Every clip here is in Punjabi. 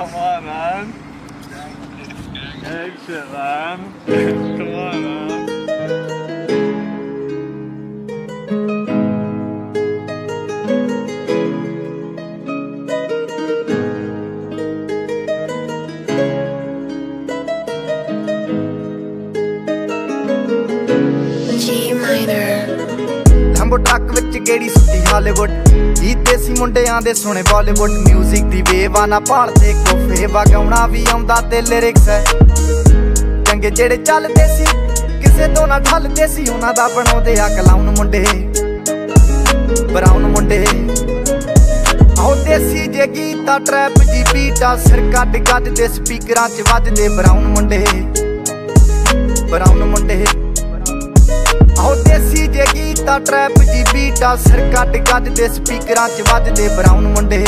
Come on, man. Shit, man. Come on, Lambo truck ਵਿੱਚ ਗੇੜੀ ਸੁੱਟੀ ਹਾਲੀਵੁੱਡ। ਜੀ ਦੇਸੀ ਮੁੰਡਿਆਂ ਦੇ ਸੁਣੇ ਬਾਲੀਵੁੱਡ। 뮤직 ਦੀ ਵੇਵ ਆ ਨਾ ਭਾਲਦੇ ਕੋਫੇ ਵਗਾਉਣਾ ਵੀ ਆਉਂਦਾ ਤੇ ਲਿਰਿਕਸ ਹੈ ਚੰਗੇ ਜਿਹੜੇ ਚੱਲਦੇ ਸੀ, ਕਿਸੇ ਤੋਂ ਨਾ ਢਲਦੇ ਸੀ, ਉਹਨਾਂ ਦਾ ਬਣਾਉਂਦੇ ਆ ਕਲਾਉਨ ਮੁੰਡੇ। ਬਰਾਉਨ ਮੁੰਡੇ। ਆਉ ਦੇਸੀ ਜੇ ਗੀਤਾ ਟਰੈਪ ਜੀ ਬੀਟਾ ਸਿਰ ਕੱਢ ਕੱਢ ਦੇ ਸਪੀਕਰਾਂ 'ਚ ਵੱਜਦੇ ਬਰਾਉਨ ਮੁੰਡੇ। ਬਰਾਉਨ ਮੁੰਡੇ। ਆਓ ਦੇਸੀ ਜੇ ਗੀਤਾ ਟਰੈਪ ਜੀ ਬੀਟਾ ਸਿਰ ਕੱਟ ਕੱਟ ਸਪੀਕਰਾਂ 'ਚ ਵੱਜਦੇ ਬਰਾਊਨ ਮੁੰਡੇ।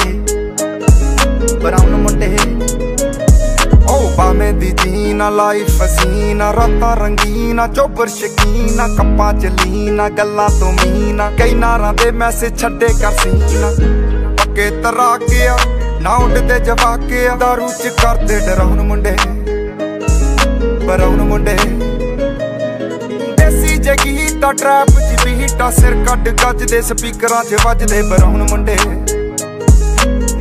ਬਰਾਊਨ ਮੁੰਡੇ। ਓ ਬਾਵੇਂ ਦੀ ਜੀਨਾ ਲਾਈਫ ਹਸੀਨਾ ਰਾਤਾਂ ਰੰਗੀਨਾ ਚੋਬਰ ਸ਼ਕੀਨਾ ਕੱਪਾਂ ਚ ਲੀਨਾ ਗੱਲਾਂ ਤੋਂ ਮੀਨਾ ਕਈ ਨਾਰਾਂ ਦੇ ਮੈਸੇਜ ਛੱਡੇ ਕਰ ਸੀਨਾ ਪੱਕੇ ਤਰਾ ਗਿਆ ਨਾ ਉੱਡਦੇ ਜਵਾਕੇ ਦਾਰੂ ਚ ਕਰਦੇ ਡਰਾਉਣ ਮੁੰਡੇ। ਬਰਾਉਣ ਮੁੰਡੇ। ਤਾਂ ਟਰੈਪ ਚ ਬੀਟਾ ਸਿਰ ਕੱਢ ਗੱਜ ਦੇ ਸਪੀਕਰਾਂ 'ਚ ਵੱਜਦੇ ਬਰਾਉਣ ਮੁੰਡੇ।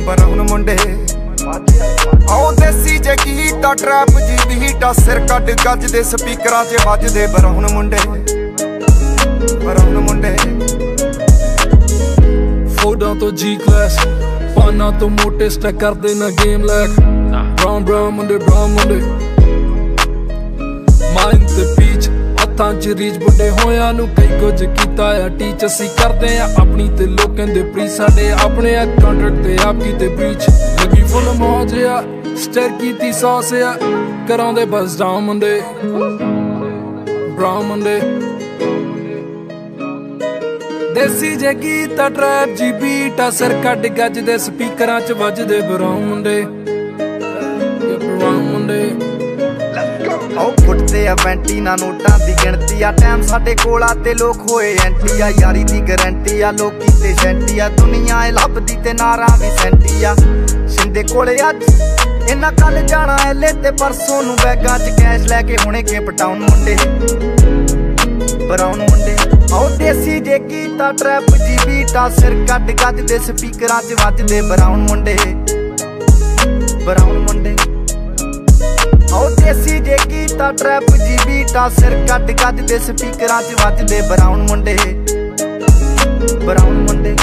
ਬਰਾਉਣ ਮੁੰਡੇ। ਆਓ ਦੇਸੀ ਜਗੀ ਤਾਂ ਟਰੈਪ ਜੀ ਬੀਟਾ ਸਿਰ ਕੱਢ ਗੱਜ ਦੇ ਸਪੀਕਰਾਂ 'ਚ ਵੱਜਦੇ ਬਰਾਉਣ ਮੁੰਡੇ। ਬਰਾਉਣ ਮੁੰਡੇ। ਫੋਡਾਂ ਤੋਂ ਜੀ ਕਲਾਸ ਪਾਨਾ ਤੋਂ ਮੋਟੇ ਸਟੈਕ ਕਰਦੇ ਨਾ ਗੇਮ ਲੈਕ ਬ੍ਰਾਊਨ ਬ੍ਰਾਊਨ ਮੁੰਡੇ ਬ੍ਰਾਊਨ ਮੁੰਡੇ। ਮਾਈਂਡ ਤੇ ਹੱਥਾਂ 'ਚ ਰੀਚ ਬੁੱਢੇ ਹੋਇਆਂ ਨੂੰ ਕਈ ਕੁਝ ਕੀਤਾ ਆ। ਟੀਚ ਅਸੀਂ ਕਰਦੇ ਆ, ਆਪਣੀ ਤੇ ਲੋਕਾਂ ਦੇ ਪ੍ਰੀ ਸਾਡੇ ਆਪਣੇ ਆ ਕੰਟਰੈਕਟ ਤੇ ਆਪ ਕੀਤੇ ਬ੍ਰੀਚ ਲੱਗੀ ਫੁੱਲ ਮੌਜ ਆ ਸਟਰ ਕੀਤੀ ਸੌਸ ਆ। ਕਰਾਉਂਦੇ ਬਸ ਡਾਊਨ ਮੁੰਡੇ ਬ੍ਰਾਊਨ ਮੁੰਡੇ। ਦੇਸੀ ਜੇ ਗੀਤ ਟਰੈਪ ਜੀ ਬੀਟ ਆ। ਕੱਢ ਗੱਜ ਦੇ ਸਪੀਕਰਾਂ 'ਚ ਵੱਜਦੇ ਬਰਾਉਨ ਮੁੰਡੇ। ਆਓ ਫੁੱਟਦੇ ਆ ਵੈਂਟੀ ਨਾ ਨੋਟਾਂ ਦੀ ਗਿਣਤੀ ਆ। ਟਾਈਮ ਸਾਡੇ ਕੋਲ ਆ ਤੇ ਲੋਕ ਹੋਏ ਐਂਟੀ ਆ। ਯਾਰੀ ਦੀ ਗਾਰੰਟੀ ਆ, ਲੋਕੀ ਤੇ ਸ਼ੈਂਟੀ ਆ। ਦੁਨੀਆ ਇਹ ਲੱਭਦੀ ਤੇ ਨਾਰਾਂ ਵੀ ਸੈਂਟੀ ਆ। ਸਿੰਦੇ ਕੋਲੇ ਅੱਜ ਇਹਨਾਂ ਕੱਲ ਜਾਣਾ ਐਲੇ ਤੇ ਪਰਸੋਂ ਨੂੰ ਬੈਗਾਂ 'ਚ ਕੈਸ਼ ਲੈ ਕੇ ਹੁਣੇ ਕੇ ਪਟਾਉਣ ਮੁੰਡੇ। ਬਰਾਉਨ ਮੁੰਡੇ। ਆਓ ਦੇਸੀ ਜੇ ਗੀਤਾ ਟਰੈਪ ਜੀ ਬੀਟਾ ਸਿਰ ਕੱਟ ਗੱਜ ਸਪੀਕਰਾਂ 'ਚ ਵੱਜਦੇ ਬਰਾਉਨ ਮੁੰਡੇ। ਬਰਾਉਨ ਮੁੰਡੇ। ਆਓ ਦੇਸੀ ਜੇ ਗੀਤਾ ਟਰੈਪ ਜੀ ਬੀਟਾ ਸਿਰ ਕੱਟ ਗੱਜ ਦੇ ਸਪੀਕਰਾਂ 'ਚ ਵੱਜਦੇ ਬਰਾਉਨ ਮੁੰਡੇ। ਬਰਾਉਨ ਮੁੰਡੇ।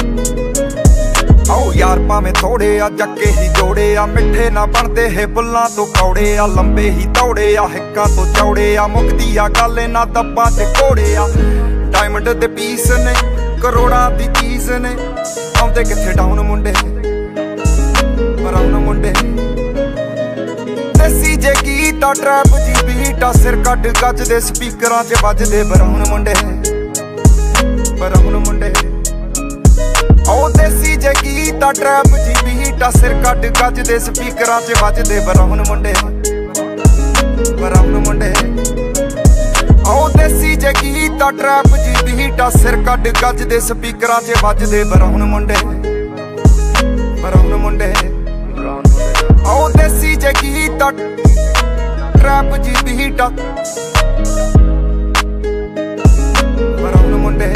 ਆਓ ਯਾਰ ਭਾਵੇਂ ਥੋੜੇ ਆ, ਜੱਕੇ ਹੀ ਜੋੜੇ ਆ, ਮਿੱਠੇ ਨਾ ਬਣਦੇ ਹੈ ਬੁੱਲਾਂ ਤੋਂ ਕੌੜੇ ਆ, ਲੰਬੇ ਹੀ ਤੌੜੇ ਆ, ਹਿੱਕਾਂ ਤੋਂ ਚੌੜੇ ਆ ਮੁਕਦੀ ਆ ਗੱਲ ਇਹਨਾਂ ਦੱਬਾਂ ਤੇ ਕੋੜੇ ਆ। ਡਾਇਮੰਡ ਦੇ ਪੀਸ ਨੇ, ਕਰੋੜਾਂ ਦੀ ਚੀਜ਼ ਨੇ, ਆਉਂਦੇ ਕਿੱਥੇ ਡਾਊਨ ਮੁੰਡੇ? ਬਰਾਉਨ ਮੁੰਡੇ। ਦੇਸੀ ਜੇ ਗੀਤਾ ਟਰੈਪ ਜੀ ਬੀਟਾ ਸਿਰ ਕੱਢ ਗੱਜ ਦੇ ਸਪੀਕਰਾਂ 'ਚ ਵੱਜਦੇ ਬਰਾਉਨ ਮੁੰਡੇ। ਬਰਾਉਨ ਮੁੰਡੇ। ਆਓ ਦੇਸੀ ਜੇ ਗੀਤਾ ਟਰੈਪ ਜੀ ਬੀਟਾ ਸਿਰ ਕੱਢ ਗੱਜ ਦੇ ਸਪੀਕਰਾਂ 'ਚ ਵੱਜਦੇ ਬਰਾਉਨ ਮੁੰਡੇ। ਬਰਾਉਨ ਮੁੰਡੇ। ਆਓ ਦੇਸੀ ਜੇ ਗੀਤਾ ਟਰੈਪ ਜੀ ਬੀਟਾ ਸਿਰ ਕੱਢ ਗੱਜ ਦੇ ਸਪੀਕਰਾਂ 'ਚ ਵੱਜਦੇ ਬਰਾਉਨ ਮੁੰਡੇ। ਬਰਾਉਨ ਮੁੰਡੇ। ਆਓ ਦੇਸੀ ਜੇ ਗੀਤਾ ਰੈਪ ਜੀ ਬੀਟ ਮਰਾਉਣ ਮੁੰਡੇ